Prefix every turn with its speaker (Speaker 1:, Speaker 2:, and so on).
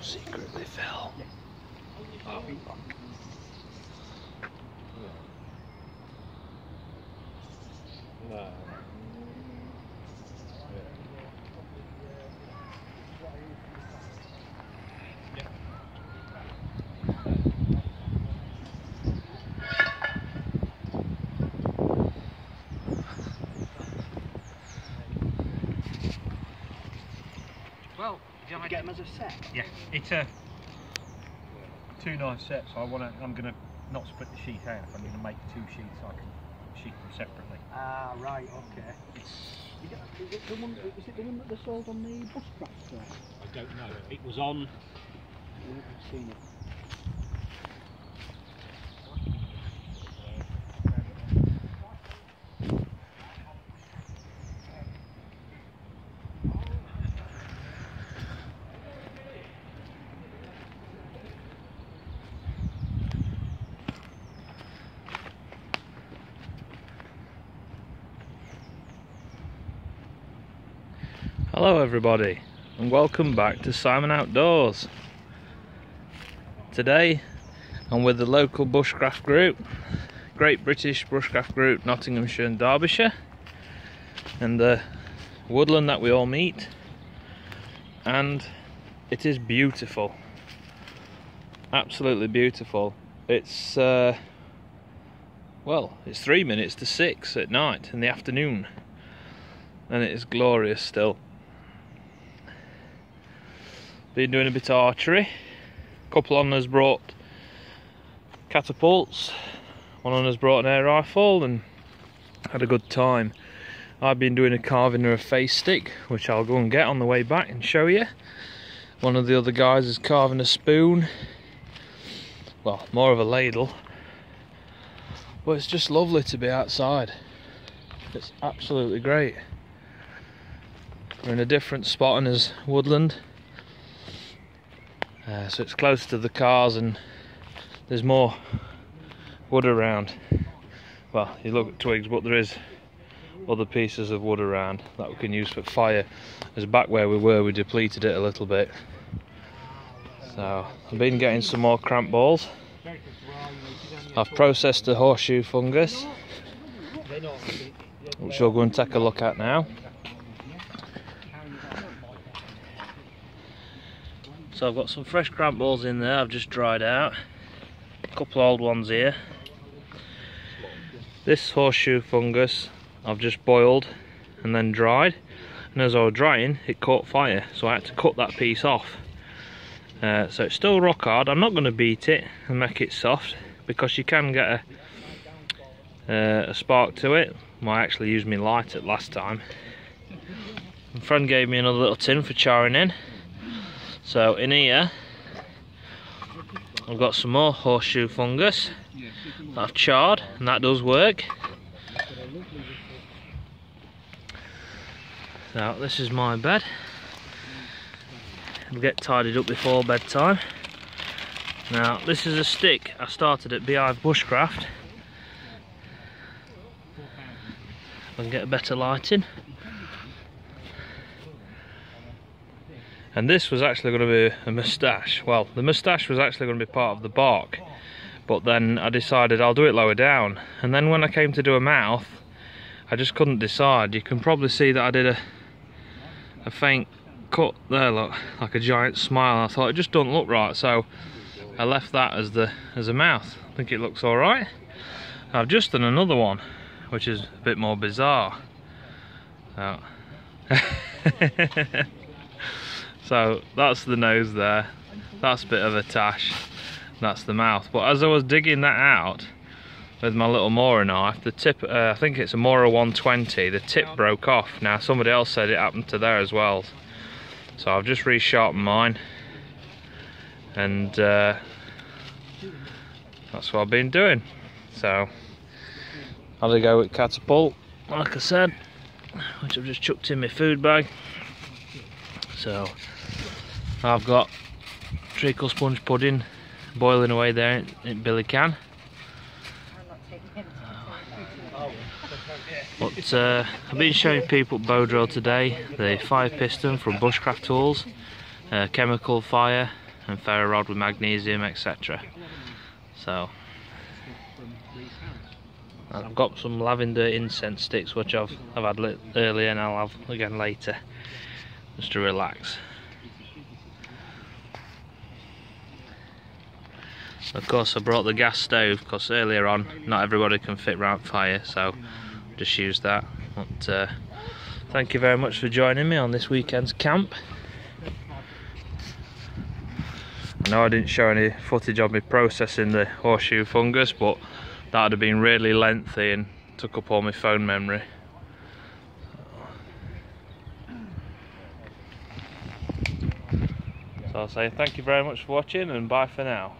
Speaker 1: Secretly fell.
Speaker 2: Oh.
Speaker 1: Well,
Speaker 3: Did you get them as a set?
Speaker 1: Yeah, it's a two nice sets. I want to. I'm going to not split the sheet out. I'm going to make two sheets. So I can sheet them separately.
Speaker 3: Ah, right, okay. You get- Is it the one, is it the one that they sold on the bushcraft store?
Speaker 1: I don't know. It was on.
Speaker 3: I've seen it.
Speaker 1: Hello, everybody, and welcome back to Simon Outdoors. Today, I'm with the local bushcraft group, Great British Bushcraft Group, Nottinghamshire and Derbyshire, and the woodland that we all meet. And it is beautiful, absolutely beautiful. It's uh, well, it's three minutes to six at night in the afternoon, and it is glorious still. Been doing a bit of archery. A couple on us brought catapults. One on us brought an air rifle and had a good time. I've been doing a carving of a face stick, which I'll go and get on the way back and show you. One of the other guys is carving a spoon. Well, more of a ladle. But it's just lovely to be outside. It's absolutely great. We're in a different spot in his woodland. Uh, so it's close to the cars and there's more wood around. Well, you look at twigs, but there is other pieces of wood around that we can use for fire. As back where we were, we depleted it a little bit. So I've been getting some more cramp balls. I've processed the horseshoe fungus, which we'll go and take a look at now. So I've got some fresh cramp balls in there I've just dried out. A couple old ones here. This horseshoe fungus I've just boiled and then dried. And as I was drying, it caught fire, so I had to cut that piece off. Uh, so it's still rock hard. I'm not going to beat it and make it soft because you can get a, uh, a spark to it. Well, I actually used my lighter last time. My friend gave me another little tin for charring in. So in here, I've got some more horseshoe fungus that I've charred, and that does work. So this is my bed. It'll get tidied up before bedtime. Now this is a stick I started at Beehive Bushcraft. I can get a better lighting. And this was actually going to be a moustache well the moustache was actually going to be part of the bark. But then I decided I'll do it lower down. And then when I came to do a mouth I just couldn't decide. You can probably see that I did a a faint cut there look like a giant smile. I thought it just doesn't look right. So I left that as the as a mouth. I think it looks alright I've just done another one which is a bit more bizarre So that's the nose there. That's a bit of a tash. That's the mouth. But as I was digging that out with my little Mora knife, the tip, uh, I think it's a Mora 120, the tip broke off. Now somebody else said it happened to there as well. So I've just resharpened mine. And uh, that's what I've been doing. So, had to go with catapult, like I said, which I've just chucked in my food bag. So, I've got treacle sponge pudding boiling away there in, Billy can. But uh, I've been showing people bow drill today the fire piston from Bushcraft Tools, uh, chemical fire and ferro rod with magnesium etc. So I've got some lavender incense sticks which I've, I've had earlier and I'll have again later just to relax. Of course I brought the gas stove because earlier on not everybody can fit round fire so just use that. But, uh, thank you very much for joining me on this weekend's camp. I know I didn't show any footage of me processing the horseshoe fungus but that would have been really lengthy and took up all my phone memory. So I'll say thank you very much for watching and bye for now.